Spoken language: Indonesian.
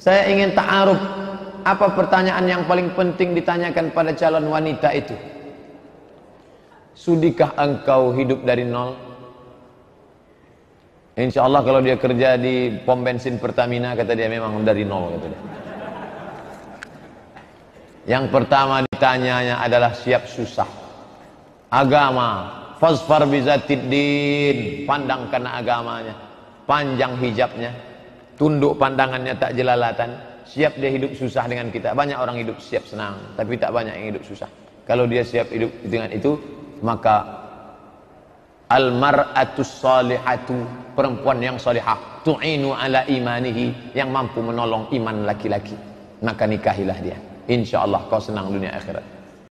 Saya ingin ta'aruf apa pertanyaan yang paling penting ditanyakan pada calon wanita itu? Sudikah engkau hidup dari nol? Insya Allah kalau dia kerja di pom bensin Pertamina kata dia memang dari nol kata dia. Yang pertama ditanyanya adalah siap susah. Agama, fasfar bizatiddin, pandang karena agamanya, panjang hijabnya, tunduk pandangannya tak jelalatan, siap dia hidup susah dengan kita. Banyak orang hidup siap senang, tapi tak banyak yang hidup susah. Kalau dia siap hidup dengan itu, maka Al-mar'atus salihatu perempuan yang salihah tu'inu ala imanihi yang mampu menolong iman laki-laki maka nikahilah dia insyaallah kau senang dunia akhirat